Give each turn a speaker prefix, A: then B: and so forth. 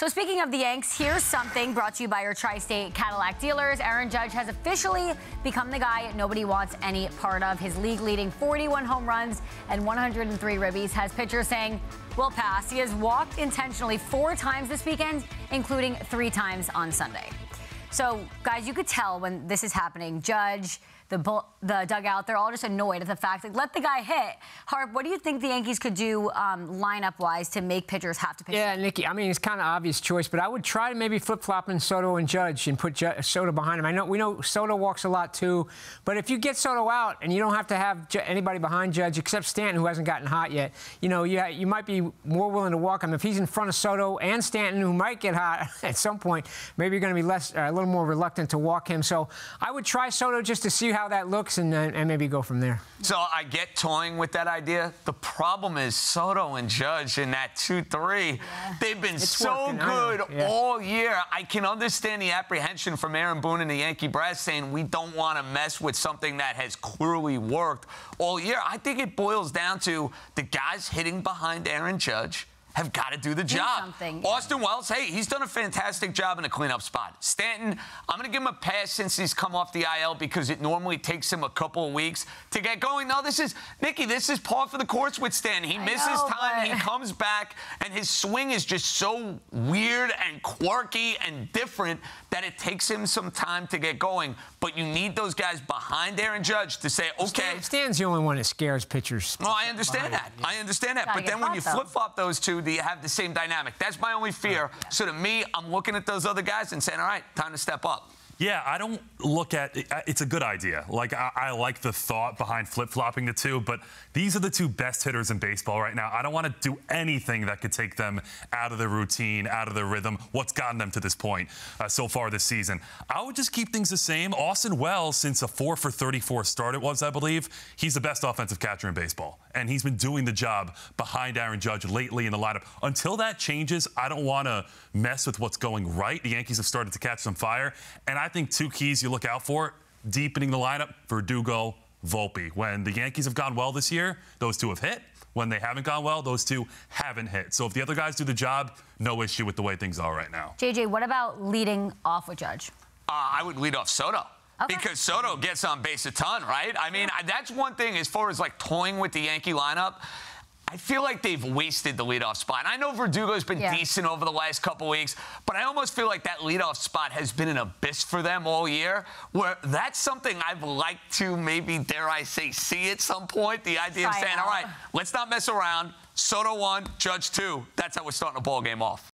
A: So speaking of the Yanks, here's something brought to you by your tri-state Cadillac dealers. Aaron Judge has officially become the guy nobody wants any part of. His league-leading 41 home runs and 103 ribbies has pitchers saying, we'll pass. He has walked intentionally four times this weekend, including three times on Sunday. So, guys, you could tell when this is happening. Judge, the the dugout, they're all just annoyed at the fact that let the guy hit. Harp, what do you think the Yankees could do um, lineup-wise to make pitchers have to pitch?
B: Yeah, Niki, I mean, it's kind of obvious choice, but I would try to maybe flip-flop Soto and Judge and put Soto behind him. I know we know Soto walks a lot too, but if you get Soto out and you don't have to have anybody behind Judge except Stanton, who hasn't gotten hot yet, you know, you, you might be more willing to walk him. If he's in front of Soto and Stanton, who might get hot at some point, maybe you're going to be less, uh, a little more reluctant to walk him. So I would try Soto just to see how that looks and, uh, and maybe go from there.
C: So I get toying with that idea. The problem is Soto and Judge in that 2-3, yeah. they've been it's so working. good yeah. all year. I can understand the apprehension from Aaron Boone and the Yankee brass saying we don't want to mess with something that has clearly worked all year. I think it boils down to the guys hitting behind Aaron Judge have got to do the do job.
A: Something.
C: Austin Wells, hey, he's done a fantastic job in the cleanup spot. Stanton, I'm going to give him a pass since he's come off the IL because it normally takes him a couple of weeks to get going. No, this is, Niki, this is par for the course with Stanton. He I misses know, time, but... he comes back, and his swing is just so weird and quirky and different that it takes him some time to get going. But you need those guys behind Aaron Judge to say, okay.
B: Stan's the only one that scares pitchers.
C: No, I understand that. Yeah. I understand that. Gotta but then when you flip flop those two, do you have the same dynamic? That's my only fear. Yeah. So to me, I'm looking at those other guys and saying, all right, time to step up.
D: Yeah, I don't look at it's a good idea. Like I, I like the thought behind flip-flopping the two, but these are the two best hitters in baseball right now. I don't want to do anything that could take them out of their routine, out of their rhythm. What's gotten them to this point uh, so far this season? I would just keep things the same. Austin Wells, since a four for 34 start it was, I believe, he's the best offensive catcher in baseball, and he's been doing the job behind Aaron Judge lately in the lineup. Until that changes, I don't want to mess with what's going right. The Yankees have started to catch some fire, and I think two keys you look out for deepening the lineup Verdugo, Volpe. When the Yankees have gone well this year, those two have hit. When they haven't gone well, those two haven't hit. So if the other guys do the job, no issue with the way things are right now.
A: JJ, what about leading off with Judge?
C: Uh, I would lead off Soto. Okay. Because Soto gets on base a ton, right? I mean, that's one thing as far as like toying with the Yankee lineup. I feel like they've wasted the leadoff spot. And I know Verdugo's been yeah. decent over the last couple weeks, but I almost feel like that leadoff spot has been an abyss for them all year, where that's something I've liked to maybe, dare I say, see at some point. The idea Try of saying, out. all right, let's not mess around. Soto one, Judge two. That's how we're starting a ball game off.